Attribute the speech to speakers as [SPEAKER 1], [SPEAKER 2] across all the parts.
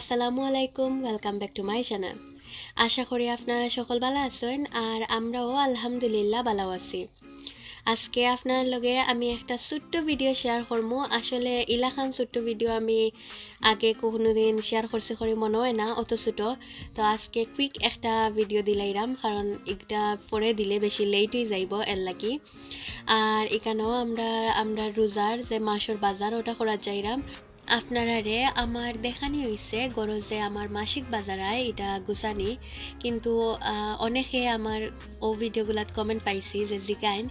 [SPEAKER 1] আসসালামু আলাইকুম welcome back to my channel আশা করি আপনারা সকল ভালো আছেন আর আমরাও আলহামদুলিল্লাহ ভালো আছি। আজকে আপনার লগে আমি একটা ছোট্ট ভিডিও শেয়ার করব আসলে ইলাখান ছোট্ট ভিডিও আমি আগে কোনো দিন শেয়ার করছি করে মনে হয় না অত ছোটো তো আজকে কুইক একটা ভিডিও দিলাইরাম, কারণ এটা পরে দিলে বেশি লেট হয়ে যাইব এর লাগি। আর এখানেও আমরা আমরা রোজার যে মাসের বাজার, ওটা করা যাইরাম আপনারারে আমার দেখানি হয়েছে গরজে আমার মাসিক বাজারায় এটা গুছানি। কিন্তু অনেকে আমার ও ভিডিওগুলাত কমেন্ট পাইছি যে জিকাইন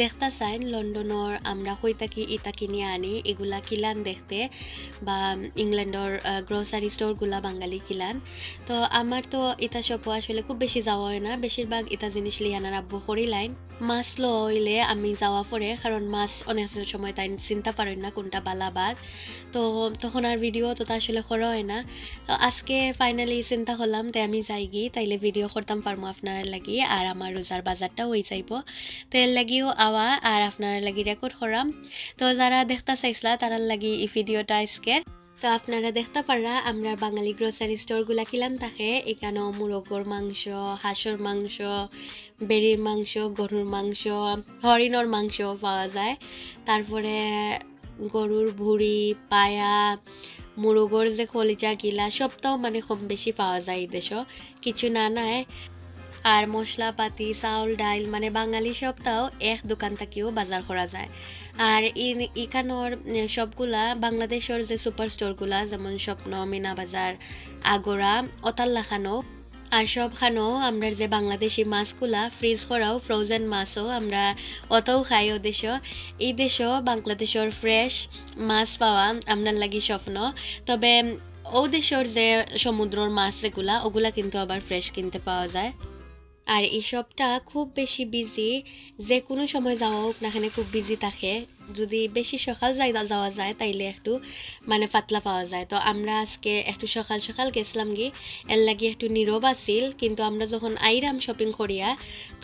[SPEAKER 1] দেখতা চাইন, লন্ডনের আমরা কই থাকি ইটা কিনে আনি, এগুলা কিলান দেখতে। বা, ইংল্যান্ডর গ্রোসারি স্টোরগুলা বাঙালি কিলান। তো আমার তো ইটা শপও আসলে খুব বেশি যাওয়া হয় না, বেশিরভাগ ইটা জিনিস লিয়ানার আব্বু করিলাইন মাছ লইলে আমি যাওয়া পরে, কারণ মাছ অনেক সময় তাই চিন্তা পারেন না কোনটা বালাবাদ তো তখন আর ভিডিও তো আসলে করা হয় না। তো আজকে ফাইনালি চিন্তা করলাম তাই আমি যাই গি তাইলে ভিডিও করতাম পারব আপনার লাগি আর আমার রোজার বাজারটাও হয়ে যাইব। তো এর লাগিও আওয়া আর আপনার লাগি রেকর্ড করাম। তো যারা দেখতে চাইছিলা তারার লাগি এই ভিডিওটা আজকে। তো আপনারা দেখতে পারা আমরা বাঙালি গ্রোসারি স্টোরগুলা কিলাম থাকে এখানেও মুরগর মাংস, হাঁসর মাংস, বেরির মাংস, গরুর মাংস, হরিণর মাংস পাওয়া যায়। তারপরে গরুর ভুড়ি পায়া মুরগর যে কলিজা গিলা, সবটাও মানে কম বেশি পাওয়া যায় এই দেশ কিছু না নাই আর মশলাপাতি চাউল ডাইল মানে বাঙালি সবটাও এক দোকান থেকেও বাজার করা যায়। আর এখানোর সবগুলা বাংলাদেশের যে সুপার স্টোরগুলা যেমন স্বপ্ন, মিনা বাজার আগরা অতাল্লাখানো আর সবখানেও আমরা যে বাংলাদেশি মাছগুলা ফ্রিজ করাও ফ্রোজেন মাছও আমরা অতও খাই ও দেশ এই দেশ বাংলাদেশের ফ্রেশ মাছ পাওয়া আপনার লাগি স্বপ্ন। তবে ও দেশের যে সমুদ্রর মাছ যেগুলা, ওগুলা কিন্তু আবার ফ্রেশ কিনতে পাওয়া যায়। আর এইসবটা খুব বেশি বিজি যে কোনো সময় যাওয়া হোক না এখানে খুব বিজি থাকে। যদি বেশি সকাল যাই যাওয়া যায়, তাইলে একটু মানে পাতলা পাওয়া যায়। তো আমরা আজকে একটু সকাল সকাল গেছিলাম গি এর লাগি একটু নীরব আছিল, কিন্তু আমরা যখন আইরাম শপিং করিয়া,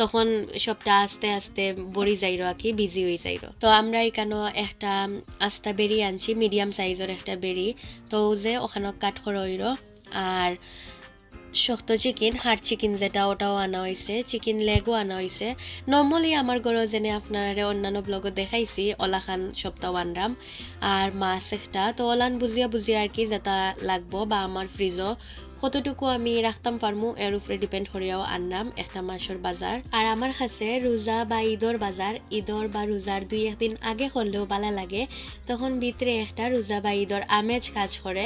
[SPEAKER 1] তখন সবটা আস্তে আস্তে বড়ি যাইরো আর কি বিজি হয়ে যাইরো। তো আমরা এখানে একটা আস্তা বেরি আনছি মিডিয়াম সাইজের একটা বেরি। তো যে ওখানে কাঠ করইরো আর শক্ত চিকেন হার্ড চিকেন যেটা ওটাও আনা হয়েছে চিকেন লেগও আনা হয়েছে নর্মালি আমার ঘরও যেনে আপনারা অন্যান্য ব্লগত দেখাইছি অলাখান সপ্তাহ আনরাম আর মাছ একটা। তো ওলান বুঝিয়া বুঝিয়া আর কি যেটা লাগবো বা আমার ফ্রিজও কতটুকু আমি রাখতাম পারমু এর উপরে ডিপেন্ড করিয়াও আনলাম একটা মাসের বাজার আর আমার কাছে রোজা বা ঈদর বাজার ঈদর বা রোজার দুই একদিন আগে করলেও ভালো লাগে, তখন ভিতরে একটা রোজা বা ঈদর আমেজ কাজ করে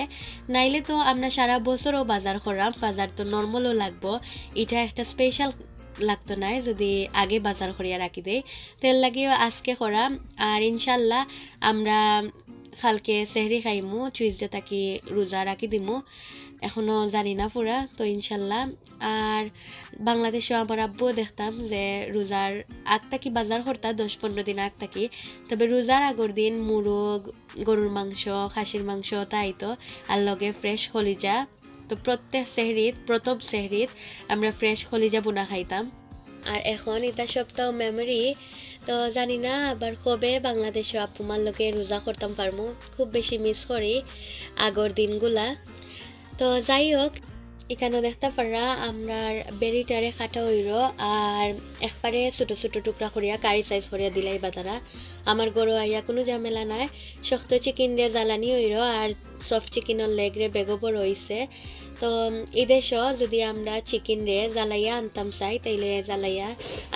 [SPEAKER 1] নাইলে তো আমরা সারা বছরও বাজার করাম বাজার তো নর্মালও লাগবো। এটা একটা স্পেশাল লাগতো নাই, যদি আগে বাজার করিয়া রাখি দেই। তেল লাগিও আজকে করা আর ইনশাল্লাহ আমরা কালকে সেহরি খাইমু চুইজডে তাকি রোজা রাখি দিমু। এখনও জানি না পুরা, তো ইনশাল্লাহ। আর বাংলাদেশে আমার আব্বুও দেখতাম যে রোজার আগ থাকি বাজার করতা, দশ পনেরো দিন আগ থাকি। তবে রোজার আগর দিন মুরগ, গরুর মাংস, খাসির মাংস, তাই তো, আর লগে ফ্রেশ কলিজা তো প্রত্যেক সেহরিত, প্রথম সেহরিত আমরা ফ্রেশ কলিজা বোনা খাইতাম। আর এখন এটা সপ্তাহ মেমোরি তো জানি না আবার কবে বাংলাদেশে আপুমার লোকে রোজা করতাম পারমু। খুব বেশি মিস করি আগর দিনগুলা। তো যাই হোক এখানে দেখতে পারা আমরা বেরিটারে খাটা হইর আর একবারে ছোট ছোট টুকরা করিয়া কারি সাইজ করিয়া দিলাই বা তারা। আমার গরু আইয়া কোনো ঝামেলা নাই, শক্ত চিকেন দিয়ে জ্বালানি হইর আর সফট চিকেনের লেগ রে বেগবর রয়েছে তো এদেশ যদি আমরা চিকেন রে জ্বালাইয়া আনতাম চাই, তাইলে জ্বালাইয়া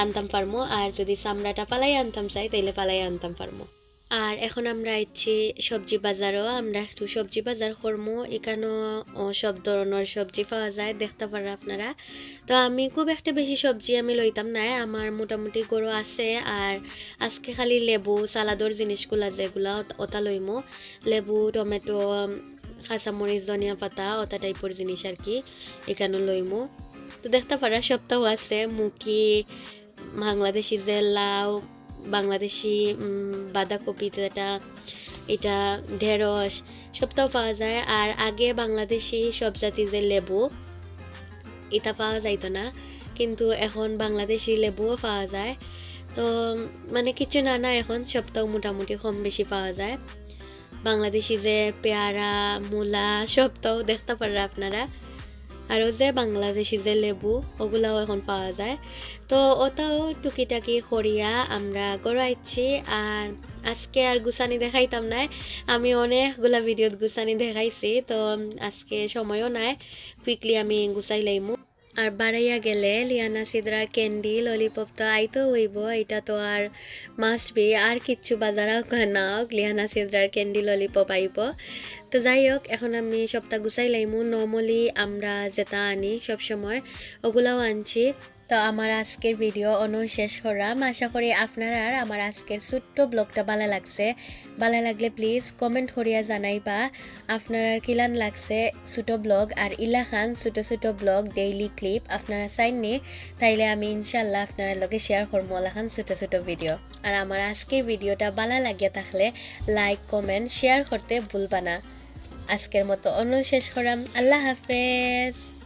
[SPEAKER 1] আনতাম পারমো, আর যদি চামড়াটা পালাইয়া আনতাম চাই, তাইলে পালাইয়া আনতাম পারমো। আর এখন আমরা ইচ্ছি সবজি বাজারও, আমরা একটু সবজি বাজার করব এখানেও সব ধরনের সবজি পাওয়া যায়, দেখতে পারো আপনারা। তো আমি খুব একটা বেশি সবজি আমি লইতাম না, আমার মোটামুটি গরু আছে আর আজকে খালি লেবু, সালাদর জিনিসগুলা যেগুলা ওটা লইমো। লেবু, টমেটো, কাঁচামরিচ, ধনিয়া পাতা, ওটা টাইপের জিনিস আর কি এখানে লইমো। তো দেখতে পারা সপ্তাহ আছে, মুখি, বাংলাদেশি যে লাউ বাংলাদেশি বাঁধাকপি, যেটা, এটা, ঢেঁড়স সবটাও পাওয়া যায়। আর আগে বাংলাদেশি সব জাতি যে লেবু, এটা পাওয়া যাইতো না। কিন্তু এখন বাংলাদেশি লেবুও পাওয়া যায়। তো মানে কিছু না না, এখন সবটাও মোটামুটি কম বেশি পাওয়া যায়। বাংলাদেশি যে পেয়ারা, মূলা, সব তো দেখতে পারে আপনারা। আরও যে বাংলাদেশি যে লেবু, ওগুলাও এখন পাওয়া যায়। তো ওটাও টুকিটাকি করিয়া আমরা গড়াইছি আর আজকে আর গুছানি দেখাইতাম নাই। আমি অনেকগুলা ভিডিওত গুছানি দেখাইছি, তো আজকে সময়ও নাই। কুইকলি আমি গুছাই লাইমু। আর বাড়াইয়া গেলে লিয়ানা, সিদ্রার, ক্যান্ডি, ললিপপ তো আইতো হইব, এটা তো আর মাস্ট বি আর কিচ্ছু বাজারাও না হোক, লিয়ানা, সিদ্রার, ক্যান্ডি, ললিপপ আইব। তো যাই হোক, এখন আমি সপ্তাহ গুছাই লাইমু। নর্মালি আমরা যেটা আনি সবসময়, ওগুলাও আনছি। তো আমার আজকের ভিডিও অনু শেষ করাম। আশা করি আপনারা আর আমার আজকের ছোট্ট ব্লগটা ভালো লাগছে। ভালো লাগলে প্লিজ কমেন্ট করিয়া জানাইবা। আপনারা কিলান লাগছে ছোটো ব্লগ আর ইলা খান ছোটো ছোটো ব্লগ ডেইলি ক্লিপ আপনারা চাইনি তাইলে আমি ইনশাল্লাহ আপনার লগে শেয়ার করব খান ছোটো ছোটো ভিডিও আর আমার আজকের ভিডিওটা ভালো লাগিয়ে থাকলে লাইক কমেন্ট শেয়ার করতে ভুলবা না। আজকের মতো অন্য শেষ করাম। আল্লাহ হাফেজ।